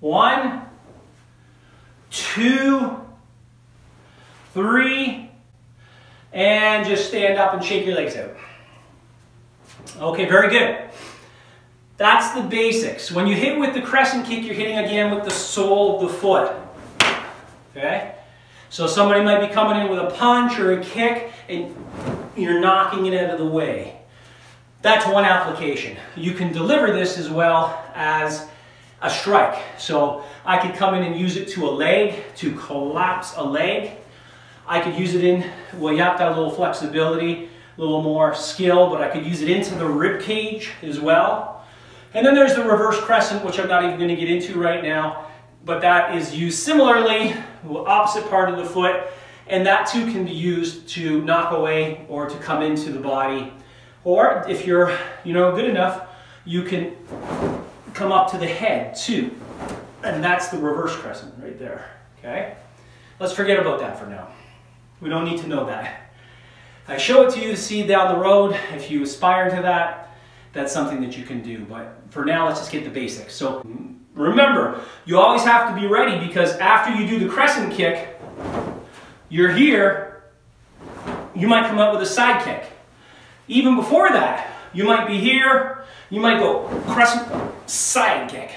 One, two, three, and just stand up and shake your legs out. Okay, very good. That's the basics. When you hit with the crescent kick, you're hitting again with the sole of the foot. Okay? So somebody might be coming in with a punch or a kick and you're knocking it out of the way. That's one application. You can deliver this as well as a strike. So I could come in and use it to a leg, to collapse a leg. I could use it in, well you have to have a little flexibility, a little more skill, but I could use it into the rib cage as well. And then there's the reverse crescent, which I'm not even going to get into right now, but that is used similarly, opposite part of the foot, and that too can be used to knock away or to come into the body. Or if you're, you know, good enough, you can come up to the head too. And that's the reverse crescent right there, okay? Let's forget about that for now. We don't need to know that. I show it to you to see down the road. If you aspire to that, that's something that you can do. But for now, let's just get the basics. So remember, you always have to be ready because after you do the crescent kick, you're here, you might come up with a side kick. Even before that, you might be here, you might go crescent side kick.